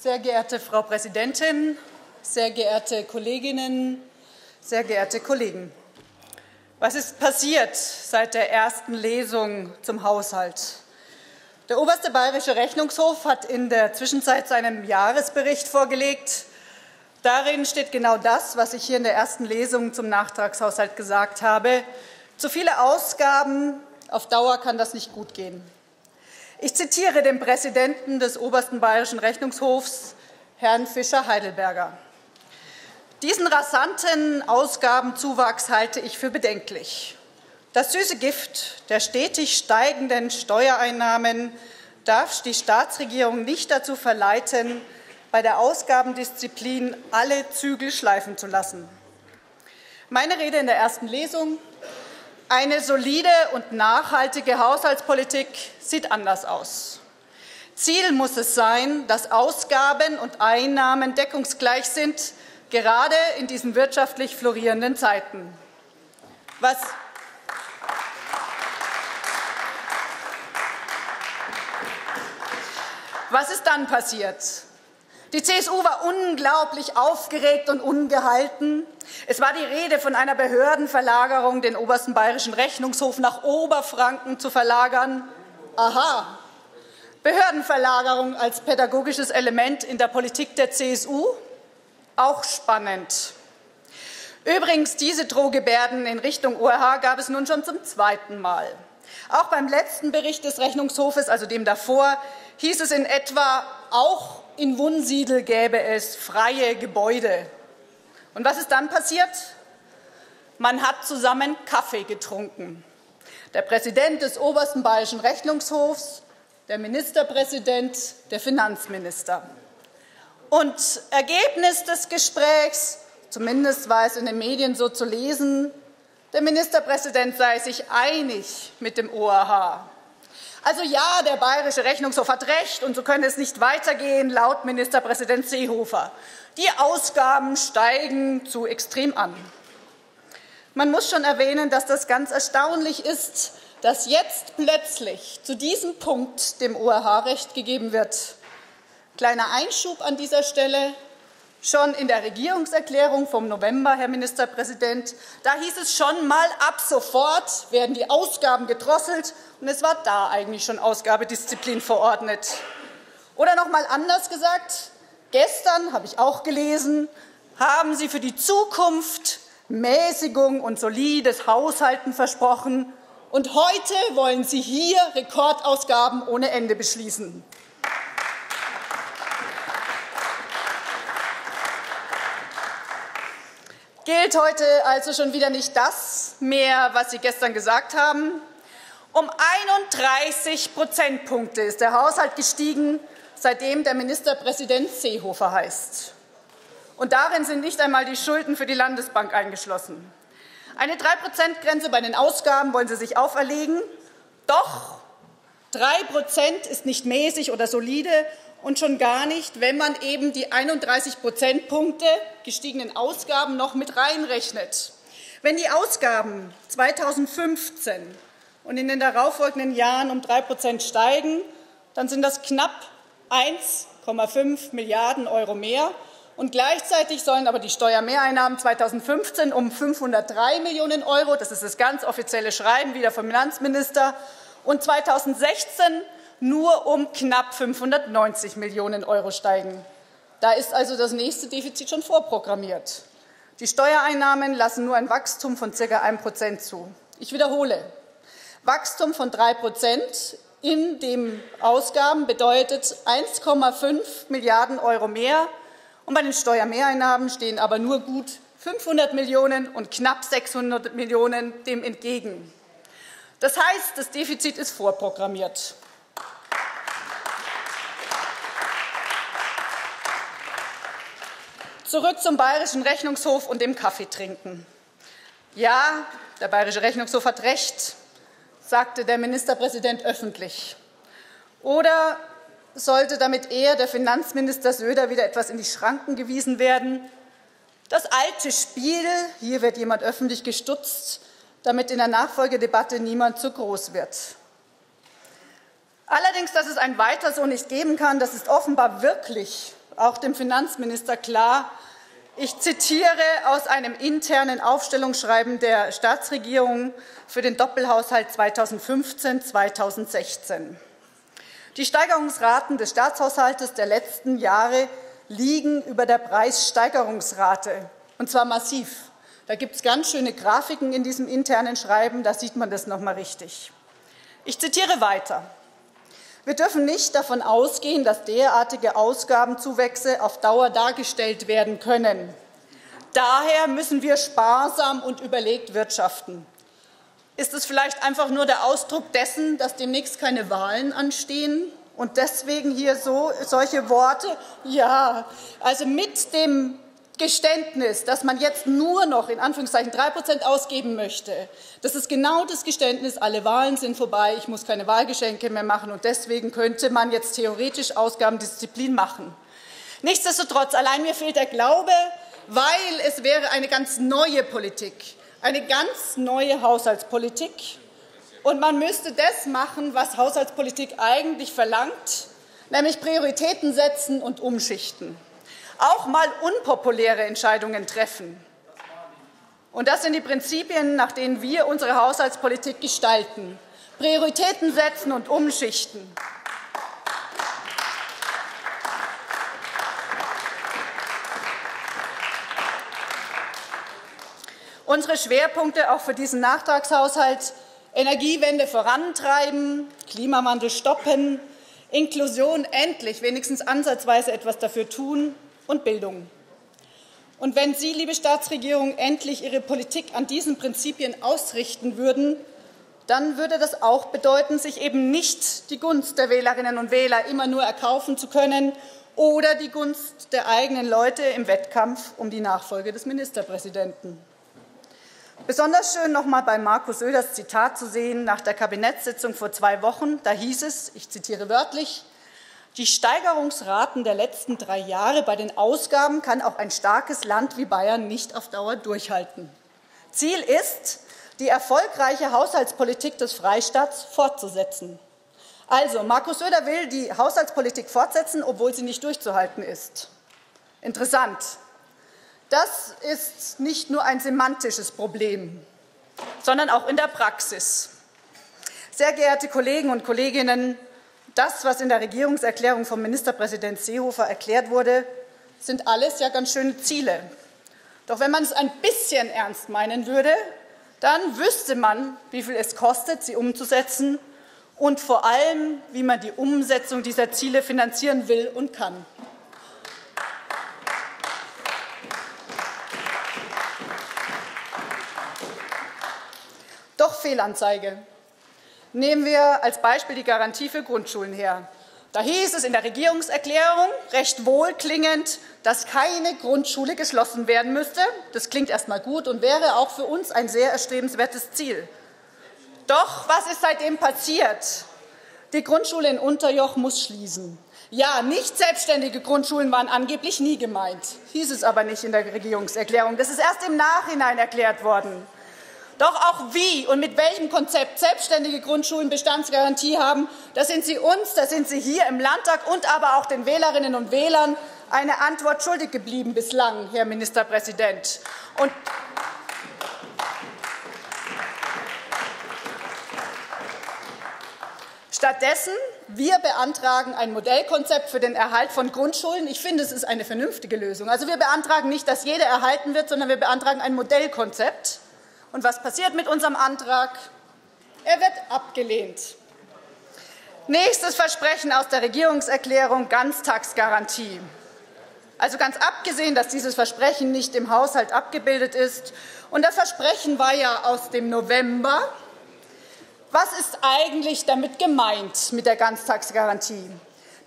Sehr geehrte Frau Präsidentin, sehr geehrte Kolleginnen, sehr geehrte Kollegen! Was ist passiert seit der ersten Lesung zum Haushalt? Der oberste bayerische Rechnungshof hat in der Zwischenzeit seinen Jahresbericht vorgelegt. Darin steht genau das, was ich hier in der ersten Lesung zum Nachtragshaushalt gesagt habe. Zu viele Ausgaben, auf Dauer kann das nicht gut gehen. Ich zitiere den Präsidenten des obersten bayerischen Rechnungshofs, Herrn Fischer-Heidelberger. Diesen rasanten Ausgabenzuwachs halte ich für bedenklich. Das süße Gift der stetig steigenden Steuereinnahmen darf die Staatsregierung nicht dazu verleiten, bei der Ausgabendisziplin alle Zügel schleifen zu lassen. Meine Rede in der ersten Lesung eine solide und nachhaltige Haushaltspolitik sieht anders aus. Ziel muss es sein, dass Ausgaben und Einnahmen deckungsgleich sind, gerade in diesen wirtschaftlich florierenden Zeiten. Was Was ist dann passiert? Die CSU war unglaublich aufgeregt und ungehalten. Es war die Rede von einer Behördenverlagerung, den obersten bayerischen Rechnungshof nach Oberfranken zu verlagern. Aha, Behördenverlagerung als pädagogisches Element in der Politik der CSU? Auch spannend. Übrigens, diese Drohgebärden in Richtung ORH gab es nun schon zum zweiten Mal. Auch beim letzten Bericht des Rechnungshofes, also dem davor, hieß es in etwa, auch in Wunsiedel gäbe es freie Gebäude. Und was ist dann passiert? Man hat zusammen Kaffee getrunken. Der Präsident des obersten bayerischen Rechnungshofs, der Ministerpräsident, der Finanzminister. Und Ergebnis des Gesprächs, zumindest war es in den Medien so zu lesen, der Ministerpräsident sei sich einig mit dem OAH. Also ja, der bayerische Rechnungshof hat recht und so könnte es nicht weitergehen, laut Ministerpräsident Seehofer. Die Ausgaben steigen zu extrem an. Man muss schon erwähnen, dass das ganz erstaunlich ist, dass jetzt plötzlich zu diesem Punkt dem ORH-Recht gegeben wird. Kleiner Einschub an dieser Stelle. Schon in der Regierungserklärung vom November, Herr Ministerpräsident, da hieß es schon mal, ab sofort werden die Ausgaben gedrosselt und es war da eigentlich schon Ausgabedisziplin verordnet. Oder noch mal anders gesagt, gestern habe ich auch gelesen, haben Sie für die Zukunft Mäßigung und solides Haushalten versprochen und heute wollen Sie hier Rekordausgaben ohne Ende beschließen. Gilt heute also schon wieder nicht das mehr, was Sie gestern gesagt haben. Um 31 Prozentpunkte ist der Haushalt gestiegen, seitdem der Ministerpräsident Seehofer heißt. Und darin sind nicht einmal die Schulden für die Landesbank eingeschlossen. Eine 3-Prozent-Grenze bei den Ausgaben wollen Sie sich auferlegen. Doch 3 Prozent ist nicht mäßig oder solide und schon gar nicht, wenn man eben die 31 Prozentpunkte gestiegenen Ausgaben noch mit reinrechnet. Wenn die Ausgaben 2015 und in den darauffolgenden Jahren um 3 Prozent steigen, dann sind das knapp 1,5 Milliarden Euro mehr. Und gleichzeitig sollen aber die Steuermehreinnahmen 2015 um 503 Millionen Euro, das ist das ganz offizielle Schreiben wieder vom Finanzminister, und 2016 nur um knapp 590 Millionen Euro steigen. Da ist also das nächste Defizit schon vorprogrammiert. Die Steuereinnahmen lassen nur ein Wachstum von ca. 1 Prozent zu. Ich wiederhole, Wachstum von 3 Prozent in den Ausgaben bedeutet 1,5 Milliarden Euro mehr. Und bei den Steuermehreinnahmen stehen aber nur gut 500 Millionen und knapp 600 Millionen dem entgegen. Das heißt, das Defizit ist vorprogrammiert. Zurück zum Bayerischen Rechnungshof und dem Kaffeetrinken. Ja, der Bayerische Rechnungshof hat recht, sagte der Ministerpräsident öffentlich. Oder sollte damit eher der Finanzminister Söder wieder etwas in die Schranken gewiesen werden? Das alte Spiel, hier wird jemand öffentlich gestutzt, damit in der Nachfolgedebatte niemand zu groß wird. Allerdings, dass es ein Weiter so nicht geben kann, das ist offenbar wirklich auch dem Finanzminister klar. Ich zitiere aus einem internen Aufstellungsschreiben der Staatsregierung für den Doppelhaushalt 2015-2016. Die Steigerungsraten des Staatshaushaltes der letzten Jahre liegen über der Preissteigerungsrate, und zwar massiv. Da gibt es ganz schöne Grafiken in diesem internen Schreiben, da sieht man das nochmal richtig. Ich zitiere weiter. Wir dürfen nicht davon ausgehen, dass derartige Ausgabenzuwächse auf Dauer dargestellt werden können. Daher müssen wir sparsam und überlegt wirtschaften. Ist es vielleicht einfach nur der Ausdruck dessen, dass demnächst keine Wahlen anstehen und deswegen hier so solche Worte? Ja, also mit dem Geständnis, dass man jetzt nur noch in Anführungszeichen drei Prozent ausgeben möchte, das ist genau das Geständnis, alle Wahlen sind vorbei, ich muss keine Wahlgeschenke mehr machen und deswegen könnte man jetzt theoretisch Ausgabendisziplin machen. Nichtsdestotrotz, allein mir fehlt der Glaube, weil es wäre eine ganz neue Politik, eine ganz neue Haushaltspolitik und man müsste das machen, was Haushaltspolitik eigentlich verlangt, nämlich Prioritäten setzen und umschichten auch mal unpopuläre Entscheidungen treffen. Und das sind die Prinzipien, nach denen wir unsere Haushaltspolitik gestalten. Prioritäten setzen und umschichten. Unsere Schwerpunkte auch für diesen Nachtragshaushalt Energiewende vorantreiben, Klimawandel stoppen, Inklusion endlich wenigstens ansatzweise etwas dafür tun und Bildung. Und wenn Sie, liebe Staatsregierung, endlich Ihre Politik an diesen Prinzipien ausrichten würden, dann würde das auch bedeuten, sich eben nicht die Gunst der Wählerinnen und Wähler immer nur erkaufen zu können oder die Gunst der eigenen Leute im Wettkampf um die Nachfolge des Ministerpräsidenten. Besonders schön nochmal bei Markus Söders Zitat zu sehen nach der Kabinettssitzung vor zwei Wochen. Da hieß es, ich zitiere wörtlich, die Steigerungsraten der letzten drei Jahre bei den Ausgaben kann auch ein starkes Land wie Bayern nicht auf Dauer durchhalten. Ziel ist, die erfolgreiche Haushaltspolitik des Freistaats fortzusetzen. Also, Markus Söder will die Haushaltspolitik fortsetzen, obwohl sie nicht durchzuhalten ist. Interessant. Das ist nicht nur ein semantisches Problem, sondern auch in der Praxis. Sehr geehrte Kollegen und Kolleginnen, das, was in der Regierungserklärung vom Ministerpräsident Seehofer erklärt wurde, sind alles ja ganz schöne Ziele. Doch wenn man es ein bisschen ernst meinen würde, dann wüsste man, wie viel es kostet, sie umzusetzen und vor allem, wie man die Umsetzung dieser Ziele finanzieren will und kann. Doch Fehlanzeige. Nehmen wir als Beispiel die Garantie für Grundschulen her. Da hieß es in der Regierungserklärung recht wohlklingend, dass keine Grundschule geschlossen werden müsste. Das klingt erstmal gut und wäre auch für uns ein sehr erstrebenswertes Ziel. Doch was ist seitdem passiert? Die Grundschule in Unterjoch muss schließen. Ja, nicht selbstständige Grundschulen waren angeblich nie gemeint, hieß es aber nicht in der Regierungserklärung. Das ist erst im Nachhinein erklärt worden. Doch auch wie und mit welchem Konzept selbstständige Grundschulen Bestandsgarantie haben, da sind Sie uns, da sind Sie hier im Landtag und aber auch den Wählerinnen und Wählern eine Antwort schuldig geblieben bislang, Herr Ministerpräsident. Und Stattdessen, wir beantragen ein Modellkonzept für den Erhalt von Grundschulen. Ich finde, es ist eine vernünftige Lösung. Also wir beantragen nicht, dass jeder erhalten wird, sondern wir beantragen ein Modellkonzept. Und was passiert mit unserem Antrag? Er wird abgelehnt. Nächstes Versprechen aus der Regierungserklärung Ganztagsgarantie. Also ganz abgesehen, dass dieses Versprechen nicht im Haushalt abgebildet ist. Und das Versprechen war ja aus dem November. Was ist eigentlich damit gemeint mit der Ganztagsgarantie?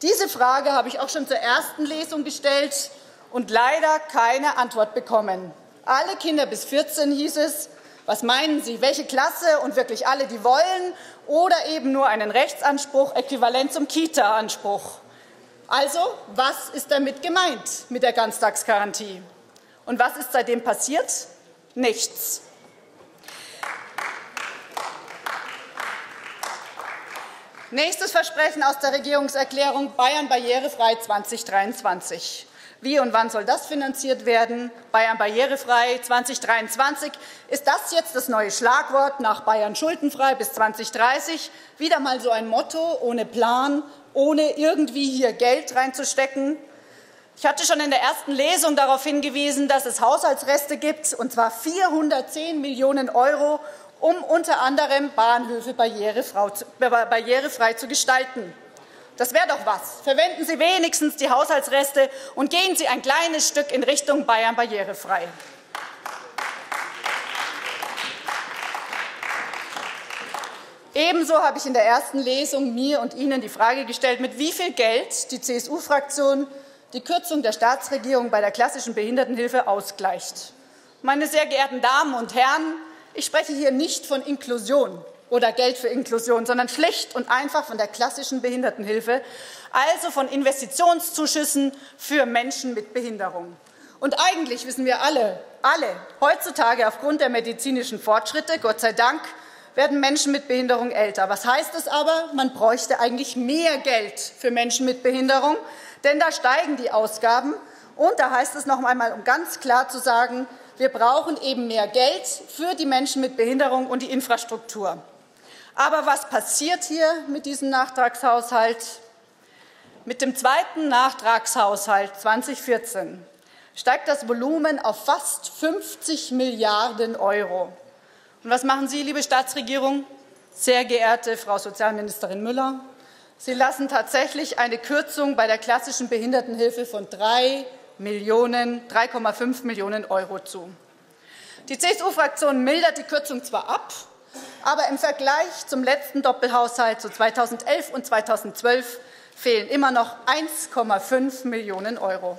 Diese Frage habe ich auch schon zur ersten Lesung gestellt und leider keine Antwort bekommen. Alle Kinder bis 14 hieß es, was meinen Sie, welche Klasse und wirklich alle, die wollen, oder eben nur einen Rechtsanspruch äquivalent zum Kita-Anspruch? Also, was ist damit gemeint mit der Ganztagsgarantie? Und was ist seitdem passiert? Nichts. Nächstes Versprechen aus der Regierungserklärung Bayern barrierefrei 2023. Wie und wann soll das finanziert werden? Bayern barrierefrei 2023. Ist das jetzt das neue Schlagwort nach Bayern schuldenfrei bis 2030? Wieder mal so ein Motto ohne Plan, ohne irgendwie hier Geld reinzustecken. Ich hatte schon in der ersten Lesung darauf hingewiesen, dass es Haushaltsreste gibt, und zwar 410 Millionen Euro, um unter anderem Bahnhöfe barrierefrei zu gestalten. Das wäre doch was. Verwenden Sie wenigstens die Haushaltsreste und gehen Sie ein kleines Stück in Richtung Bayern barrierefrei. Ebenso habe ich in der ersten Lesung mir und Ihnen die Frage gestellt, mit wie viel Geld die CSU-Fraktion die Kürzung der Staatsregierung bei der klassischen Behindertenhilfe ausgleicht. Meine sehr geehrten Damen und Herren, ich spreche hier nicht von Inklusion oder Geld für Inklusion, sondern schlicht und einfach von der klassischen Behindertenhilfe, also von Investitionszuschüssen für Menschen mit Behinderung. Und eigentlich wissen wir alle, alle, heutzutage aufgrund der medizinischen Fortschritte, Gott sei Dank, werden Menschen mit Behinderung älter. Was heißt es aber? Man bräuchte eigentlich mehr Geld für Menschen mit Behinderung, denn da steigen die Ausgaben. Und da heißt es noch einmal, um ganz klar zu sagen, wir brauchen eben mehr Geld für die Menschen mit Behinderung und die Infrastruktur. Aber was passiert hier mit diesem Nachtragshaushalt? Mit dem zweiten Nachtragshaushalt 2014 steigt das Volumen auf fast 50 Milliarden Euro. Und was machen Sie, liebe Staatsregierung? Sehr geehrte Frau Sozialministerin Müller, Sie lassen tatsächlich eine Kürzung bei der klassischen Behindertenhilfe von 3 Millionen, 3,5 Millionen Euro zu. Die CSU-Fraktion mildert die Kürzung zwar ab, aber im Vergleich zum letzten Doppelhaushalt zu 2011 und 2012 fehlen immer noch 1,5 Millionen Euro.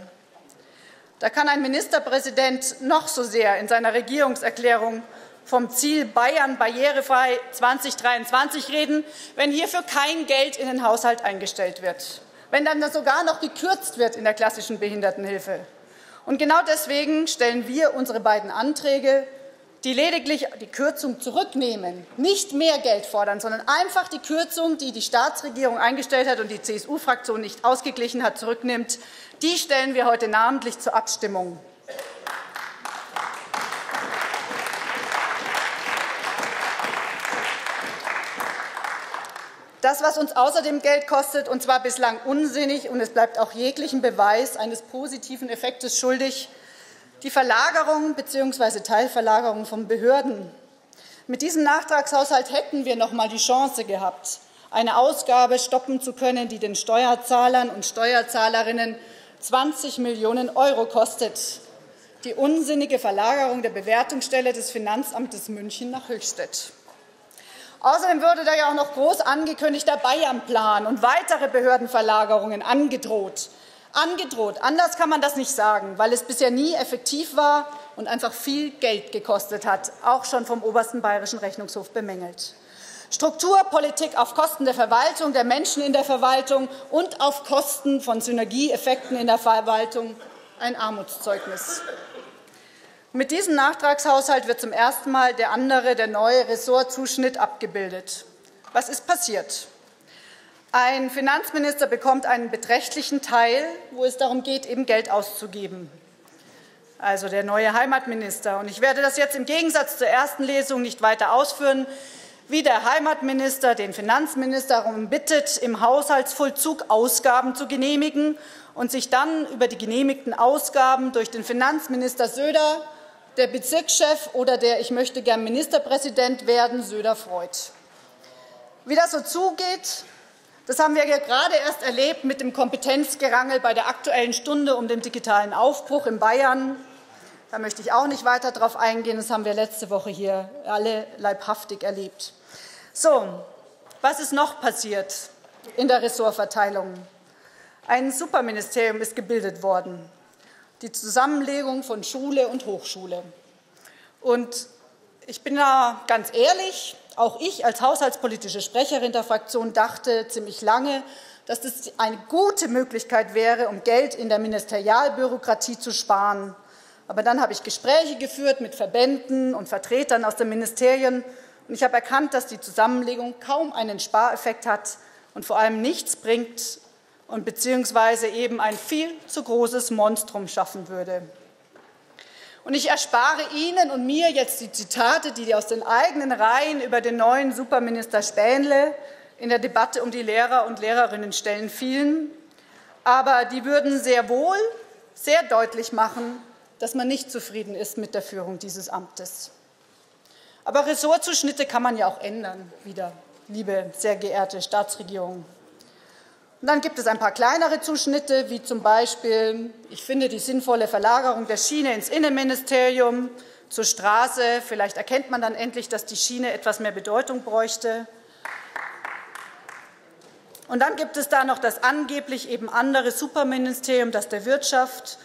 Da kann ein Ministerpräsident noch so sehr in seiner Regierungserklärung vom Ziel Bayern barrierefrei 2023 reden, wenn hierfür kein Geld in den Haushalt eingestellt wird, wenn dann sogar noch gekürzt wird in der klassischen Behindertenhilfe. Und genau deswegen stellen wir unsere beiden Anträge die lediglich die Kürzung zurücknehmen, nicht mehr Geld fordern, sondern einfach die Kürzung, die die Staatsregierung eingestellt hat und die CSU-Fraktion nicht ausgeglichen hat, zurücknimmt, die stellen wir heute namentlich zur Abstimmung. Das, was uns außerdem Geld kostet, und zwar bislang unsinnig, und es bleibt auch jeglichen Beweis eines positiven Effektes schuldig, die Verlagerung bzw. Teilverlagerung von Behörden. Mit diesem Nachtragshaushalt hätten wir noch mal die Chance gehabt, eine Ausgabe stoppen zu können, die den Steuerzahlern und Steuerzahlerinnen 20 Millionen Euro kostet. Die unsinnige Verlagerung der Bewertungsstelle des Finanzamtes München nach Höchstädt. Außerdem würde da ja auch noch groß angekündigter Bayernplan und weitere Behördenverlagerungen angedroht angedroht. Anders kann man das nicht sagen, weil es bisher nie effektiv war und einfach viel Geld gekostet hat, auch schon vom obersten bayerischen Rechnungshof bemängelt. Strukturpolitik auf Kosten der Verwaltung, der Menschen in der Verwaltung und auf Kosten von Synergieeffekten in der Verwaltung ein Armutszeugnis. Mit diesem Nachtragshaushalt wird zum ersten Mal der andere, der neue Ressortzuschnitt abgebildet. Was ist passiert? Ein Finanzminister bekommt einen beträchtlichen Teil, wo es darum geht, eben Geld auszugeben. Also der neue Heimatminister. Und ich werde das jetzt im Gegensatz zur ersten Lesung nicht weiter ausführen, wie der Heimatminister den Finanzminister darum bittet, im Haushaltsvollzug Ausgaben zu genehmigen und sich dann über die genehmigten Ausgaben durch den Finanzminister Söder, der Bezirkschef oder der Ich möchte gern Ministerpräsident werden, Söder freut. Wie das so zugeht, das haben wir ja gerade erst erlebt mit dem Kompetenzgerangel bei der Aktuellen Stunde um den digitalen Aufbruch in Bayern. Da möchte ich auch nicht weiter darauf eingehen. Das haben wir letzte Woche hier alle leibhaftig erlebt. So, was ist noch passiert in der Ressortverteilung? Ein Superministerium ist gebildet worden. Die Zusammenlegung von Schule und Hochschule. Und ich bin da ganz ehrlich, auch ich als haushaltspolitische Sprecherin der Fraktion dachte ziemlich lange, dass das eine gute Möglichkeit wäre, um Geld in der Ministerialbürokratie zu sparen. Aber dann habe ich Gespräche geführt mit Verbänden und Vertretern aus den Ministerien und ich habe erkannt, dass die Zusammenlegung kaum einen Spareffekt hat und vor allem nichts bringt und beziehungsweise eben ein viel zu großes Monstrum schaffen würde. Und ich erspare Ihnen und mir jetzt die Zitate, die aus den eigenen Reihen über den neuen Superminister Spähnle in der Debatte um die Lehrer- und Lehrerinnenstellen fielen. Aber die würden sehr wohl sehr deutlich machen, dass man nicht zufrieden ist mit der Führung dieses Amtes. Aber Ressortzuschnitte kann man ja auch ändern, wieder, liebe sehr geehrte Staatsregierung. Und dann gibt es ein paar kleinere Zuschnitte, wie zum Beispiel, ich finde die sinnvolle Verlagerung der Schiene ins Innenministerium zur Straße. Vielleicht erkennt man dann endlich, dass die Schiene etwas mehr Bedeutung bräuchte. Und dann gibt es da noch das angeblich eben andere Superministerium, das der Wirtschaft.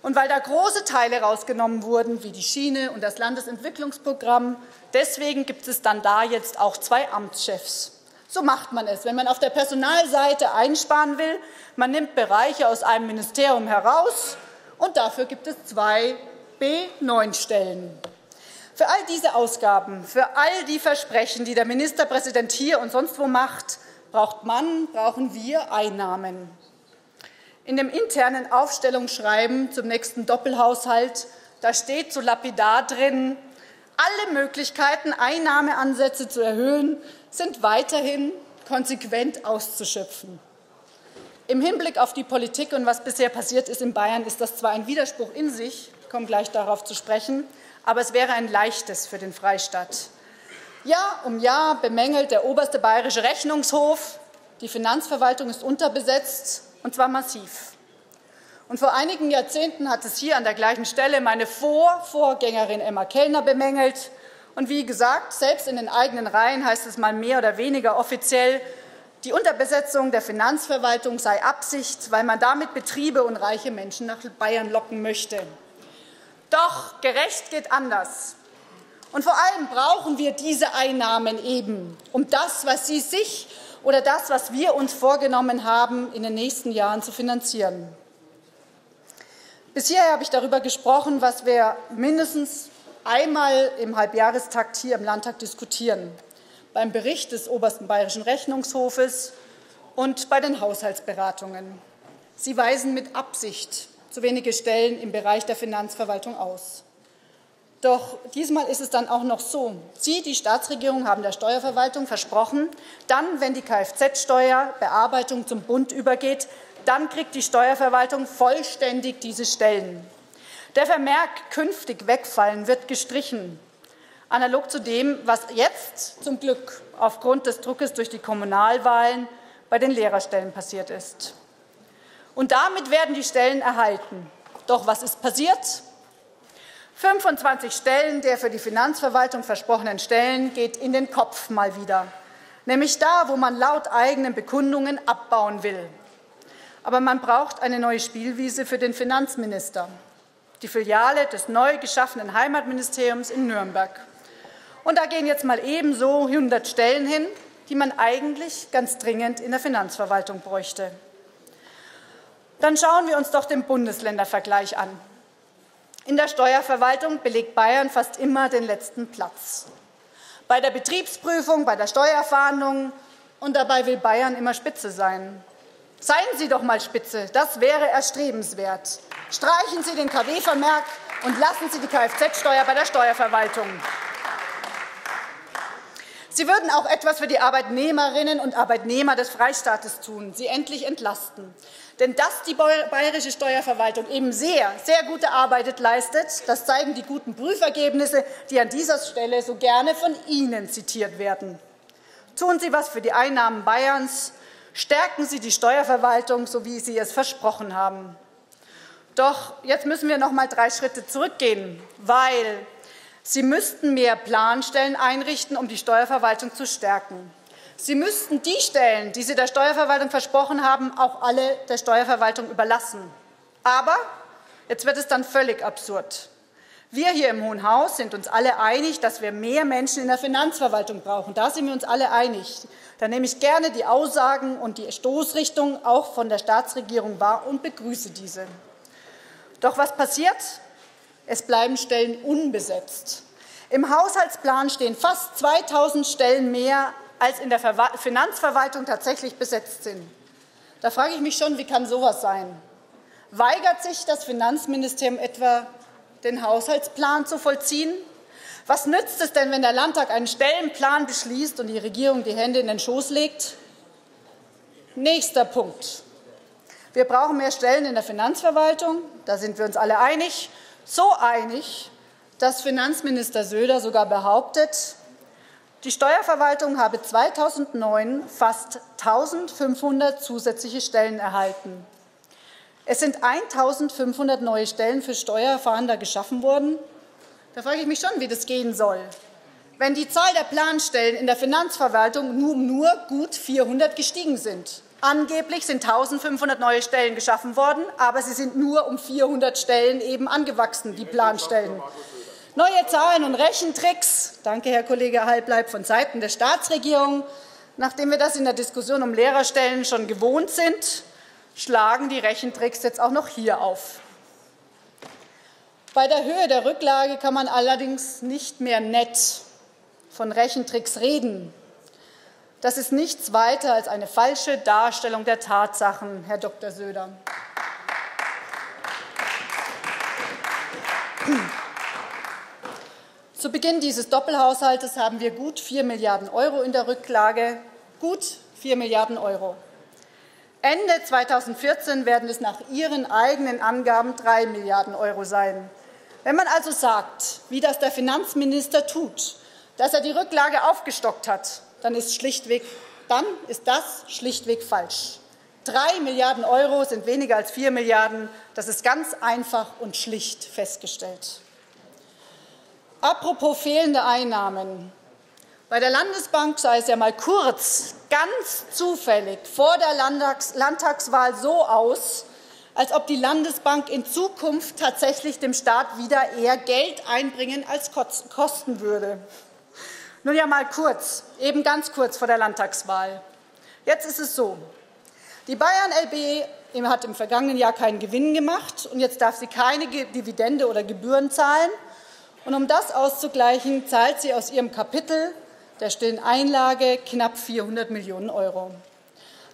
Und weil da große Teile rausgenommen wurden, wie die Schiene und das Landesentwicklungsprogramm, deswegen gibt es dann da jetzt auch zwei Amtschefs. So macht man es, wenn man auf der Personalseite einsparen will. Man nimmt Bereiche aus einem Ministerium heraus und dafür gibt es zwei B9-Stellen. Für all diese Ausgaben, für all die Versprechen, die der Ministerpräsident hier und sonst wo macht, braucht man, brauchen wir Einnahmen. In dem internen Aufstellungsschreiben zum nächsten Doppelhaushalt, da steht so lapidar drin, alle Möglichkeiten, Einnahmeansätze zu erhöhen, sind weiterhin konsequent auszuschöpfen. Im Hinblick auf die Politik und was bisher passiert ist in Bayern, ist das zwar ein Widerspruch in sich, ich komme gleich darauf zu sprechen, aber es wäre ein leichtes für den Freistaat. Jahr um Jahr bemängelt der oberste bayerische Rechnungshof, die Finanzverwaltung ist unterbesetzt, und zwar massiv. Und vor einigen Jahrzehnten hat es hier an der gleichen Stelle meine Vorvorgängerin Emma Kellner bemängelt. Und wie gesagt, selbst in den eigenen Reihen heißt es mal mehr oder weniger offiziell, die Unterbesetzung der Finanzverwaltung sei Absicht, weil man damit Betriebe und reiche Menschen nach Bayern locken möchte. Doch gerecht geht anders. Und vor allem brauchen wir diese Einnahmen eben, um das, was Sie sich oder das, was wir uns vorgenommen haben, in den nächsten Jahren zu finanzieren. Bisher habe ich darüber gesprochen, was wir mindestens einmal im Halbjahrestakt hier im Landtag diskutieren, beim Bericht des obersten bayerischen Rechnungshofes und bei den Haushaltsberatungen. Sie weisen mit Absicht zu wenige Stellen im Bereich der Finanzverwaltung aus. Doch diesmal ist es dann auch noch so. Sie, die Staatsregierung, haben der Steuerverwaltung versprochen, dann, wenn die Kfz-Steuerbearbeitung zum Bund übergeht, dann kriegt die Steuerverwaltung vollständig diese Stellen. Der Vermerk künftig wegfallen wird gestrichen, analog zu dem, was jetzt zum Glück aufgrund des Druckes durch die Kommunalwahlen bei den Lehrerstellen passiert ist. Und damit werden die Stellen erhalten. Doch was ist passiert? 25 Stellen der für die Finanzverwaltung versprochenen Stellen geht in den Kopf mal wieder, nämlich da, wo man laut eigenen Bekundungen abbauen will. Aber man braucht eine neue Spielwiese für den Finanzminister die Filiale des neu geschaffenen Heimatministeriums in Nürnberg. Und da gehen jetzt mal ebenso 100 Stellen hin, die man eigentlich ganz dringend in der Finanzverwaltung bräuchte. Dann schauen wir uns doch den Bundesländervergleich an. In der Steuerverwaltung belegt Bayern fast immer den letzten Platz. Bei der Betriebsprüfung, bei der Steuerfahndung und dabei will Bayern immer Spitze sein. Seien Sie doch mal Spitze, das wäre erstrebenswert. Streichen Sie den KW-Vermerk und lassen Sie die Kfz-Steuer bei der Steuerverwaltung. Sie würden auch etwas für die Arbeitnehmerinnen und Arbeitnehmer des Freistaates tun, sie endlich entlasten. Denn dass die bayerische Steuerverwaltung eben sehr, sehr gute Arbeit leistet, das zeigen die guten Prüfergebnisse, die an dieser Stelle so gerne von Ihnen zitiert werden. Tun Sie was für die Einnahmen Bayerns, stärken Sie die Steuerverwaltung, so wie Sie es versprochen haben. Doch jetzt müssen wir noch mal drei Schritte zurückgehen, weil Sie müssten mehr Planstellen einrichten, um die Steuerverwaltung zu stärken. Sie müssten die Stellen, die Sie der Steuerverwaltung versprochen haben, auch alle der Steuerverwaltung überlassen. Aber jetzt wird es dann völlig absurd. Wir hier im Hohen Haus sind uns alle einig, dass wir mehr Menschen in der Finanzverwaltung brauchen. Da sind wir uns alle einig. Da nehme ich gerne die Aussagen und die Stoßrichtung auch von der Staatsregierung wahr und begrüße diese. Doch was passiert? Es bleiben Stellen unbesetzt. Im Haushaltsplan stehen fast 2000 Stellen mehr als in der Finanzverwaltung tatsächlich besetzt sind. Da frage ich mich schon, wie kann sowas sein? Weigert sich das Finanzministerium etwa, den Haushaltsplan zu vollziehen? Was nützt es denn, wenn der Landtag einen Stellenplan beschließt und die Regierung die Hände in den Schoß legt? Nächster Punkt. Wir brauchen mehr Stellen in der Finanzverwaltung. Da sind wir uns alle einig. So einig, dass Finanzminister Söder sogar behauptet, die Steuerverwaltung habe 2009 fast 1500 zusätzliche Stellen erhalten. Es sind 1500 neue Stellen für Steuerfahnder geschaffen worden. Da frage ich mich schon, wie das gehen soll. Wenn die Zahl der Planstellen in der Finanzverwaltung nur, nur gut 400 gestiegen sind. Angeblich sind 1500 neue Stellen geschaffen worden, aber sie sind nur um 400 Stellen eben angewachsen, die Planstellen. Neue Zahlen und Rechentricks, danke Herr Kollege Halbleib, von Seiten der Staatsregierung, nachdem wir das in der Diskussion um Lehrerstellen schon gewohnt sind, schlagen die Rechentricks jetzt auch noch hier auf. Bei der Höhe der Rücklage kann man allerdings nicht mehr nett von Rechentricks reden. Das ist nichts weiter als eine falsche Darstellung der Tatsachen, Herr Dr. Söder. Zu Beginn dieses Doppelhaushaltes haben wir gut 4 Milliarden Euro in der Rücklage. Gut 4 Milliarden Euro. Ende 2014 werden es nach Ihren eigenen Angaben 3 Milliarden Euro sein. Wenn man also sagt, wie das der Finanzminister tut, dass er die Rücklage aufgestockt hat, dann ist, schlichtweg, dann ist das schlichtweg falsch. Drei Milliarden Euro sind weniger als vier Milliarden. Das ist ganz einfach und schlicht festgestellt. Apropos fehlende Einnahmen. Bei der Landesbank sah es ja mal kurz, ganz zufällig vor der Landtags Landtagswahl so aus, als ob die Landesbank in Zukunft tatsächlich dem Staat wieder eher Geld einbringen als kosten würde. Nun ja mal kurz, eben ganz kurz vor der Landtagswahl. Jetzt ist es so. Die Bayern LB hat im vergangenen Jahr keinen Gewinn gemacht und jetzt darf sie keine Dividende oder Gebühren zahlen. Und um das auszugleichen, zahlt sie aus ihrem Kapitel der stillen Einlage knapp 400 Millionen Euro.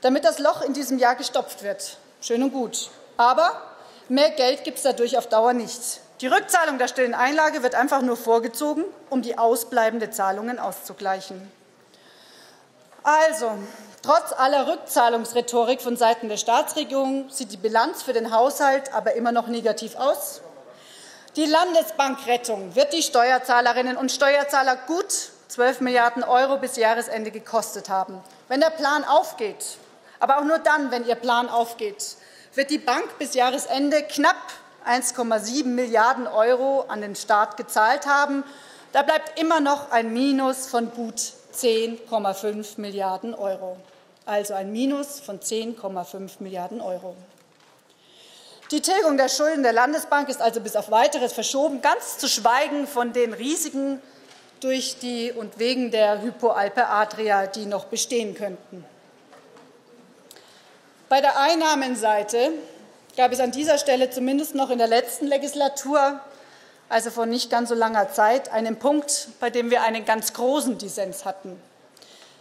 Damit das Loch in diesem Jahr gestopft wird. Schön und gut. Aber mehr Geld gibt es dadurch auf Dauer nicht. Die Rückzahlung der stillen Einlage wird einfach nur vorgezogen, um die ausbleibenden Zahlungen auszugleichen. Also, trotz aller Rückzahlungsrhetorik von Seiten der Staatsregierung sieht die Bilanz für den Haushalt aber immer noch negativ aus. Die Landesbankrettung wird die Steuerzahlerinnen und Steuerzahler gut 12 Milliarden Euro bis Jahresende gekostet haben. Wenn der Plan aufgeht, aber auch nur dann, wenn Ihr Plan aufgeht, wird die Bank bis Jahresende knapp 1,7 Milliarden Euro an den Staat gezahlt haben. Da bleibt immer noch ein Minus von gut 10,5 Milliarden Euro. Also ein Minus von 10,5 Milliarden Euro. Die Tilgung der Schulden der Landesbank ist also bis auf weiteres verschoben, ganz zu schweigen von den Risiken durch die und wegen der Hypoalpe Adria, die noch bestehen könnten. Bei der Einnahmenseite gab es an dieser Stelle zumindest noch in der letzten Legislatur, also vor nicht ganz so langer Zeit, einen Punkt, bei dem wir einen ganz großen Dissens hatten.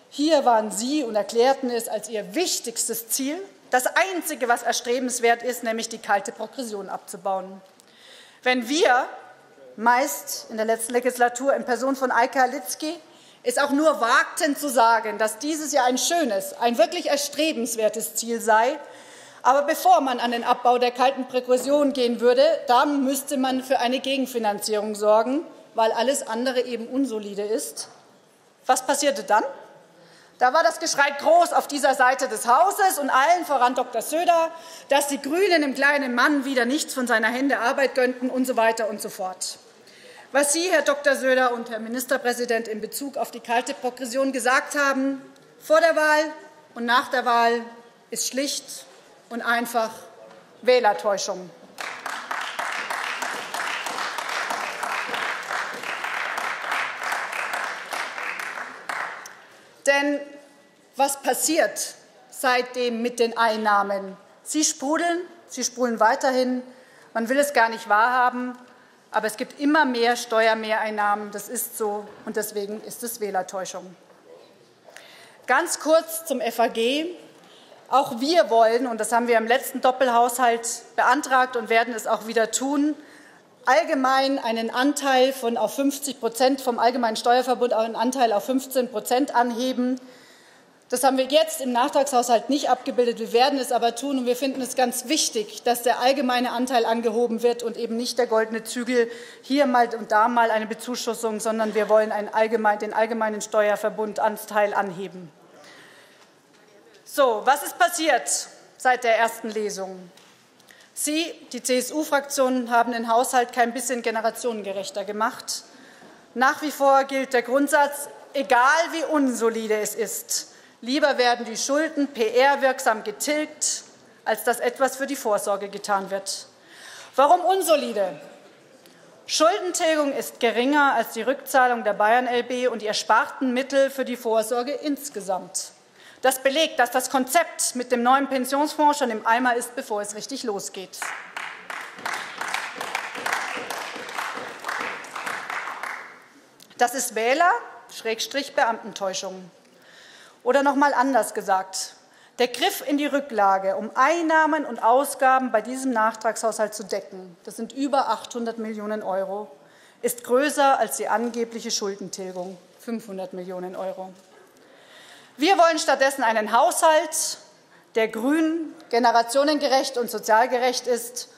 Hier waren Sie und erklärten es als Ihr wichtigstes Ziel, das Einzige, was erstrebenswert ist, nämlich die kalte Progression abzubauen. Wenn wir, meist in der letzten Legislatur in Person von Eike Litzky, es auch nur wagten zu sagen, dass dieses ja ein schönes, ein wirklich erstrebenswertes Ziel sei, aber bevor man an den Abbau der kalten Präkursion gehen würde, dann müsste man für eine Gegenfinanzierung sorgen, weil alles andere eben unsolide ist. Was passierte dann? Da war das Geschrei groß auf dieser Seite des Hauses und allen voran Dr. Söder, dass die Grünen dem kleinen Mann wieder nichts von seiner Hände Arbeit gönnten und so weiter und so fort. Was Sie, Herr Dr. Söder und Herr Ministerpräsident, in Bezug auf die kalte Progression gesagt haben, vor der Wahl und nach der Wahl, ist schlicht und einfach Wählertäuschung. Denn was passiert seitdem mit den Einnahmen? Sie sprudeln, sie sprudeln weiterhin. Man will es gar nicht wahrhaben, aber es gibt immer mehr Steuermehreinnahmen. Das ist so und deswegen ist es Wählertäuschung. Ganz kurz zum FAG. Auch wir wollen, und das haben wir im letzten Doppelhaushalt beantragt und werden es auch wieder tun, allgemein einen Anteil von auf 50 Prozent vom Allgemeinen Steuerverbund einen Anteil auf 15 Prozent anheben. Das haben wir jetzt im Nachtragshaushalt nicht abgebildet. Wir werden es aber tun. Und wir finden es ganz wichtig, dass der allgemeine Anteil angehoben wird und eben nicht der goldene Zügel hier mal und da mal eine Bezuschussung, sondern wir wollen allgemein, den allgemeinen Steuerverbundanteil anheben. So, was ist passiert seit der ersten Lesung? Sie, die CSU-Fraktion, haben den Haushalt kein bisschen generationengerechter gemacht. Nach wie vor gilt der Grundsatz, egal wie unsolide es ist, Lieber werden die Schulden PR-wirksam getilgt, als dass etwas für die Vorsorge getan wird. Warum unsolide? Schuldentilgung ist geringer als die Rückzahlung der Bayern LB und die ersparten Mittel für die Vorsorge insgesamt. Das belegt, dass das Konzept mit dem neuen Pensionsfonds schon im Eimer ist, bevor es richtig losgeht. Das ist Wähler-Beamtentäuschung. Oder noch mal anders gesagt, der Griff in die Rücklage, um Einnahmen und Ausgaben bei diesem Nachtragshaushalt zu decken, das sind über 800 Millionen Euro, ist größer als die angebliche Schuldentilgung, 500 Millionen Euro. Wir wollen stattdessen einen Haushalt, der grün, generationengerecht und sozialgerecht ist.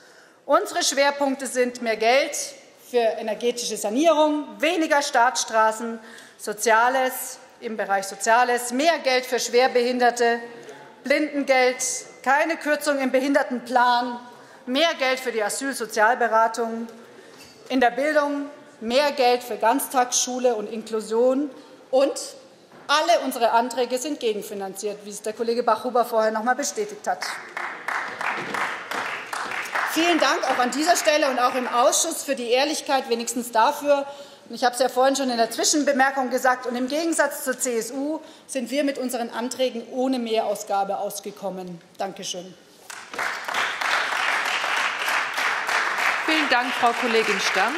Unsere Schwerpunkte sind mehr Geld für energetische Sanierung, weniger Staatsstraßen, Soziales, im Bereich Soziales, mehr Geld für Schwerbehinderte, Blindengeld, keine Kürzung im Behindertenplan, mehr Geld für die Asylsozialberatung, in der Bildung mehr Geld für Ganztagsschule und Inklusion und alle unsere Anträge sind gegenfinanziert, wie es der Kollege Bachhuber vorher noch einmal bestätigt hat. Vielen Dank auch an dieser Stelle und auch im Ausschuss für die Ehrlichkeit, wenigstens dafür, ich habe es ja vorhin schon in der Zwischenbemerkung gesagt, und im Gegensatz zur CSU sind wir mit unseren Anträgen ohne Mehrausgabe ausgekommen. Dankeschön. Vielen Dank, Frau Kollegin Stamm.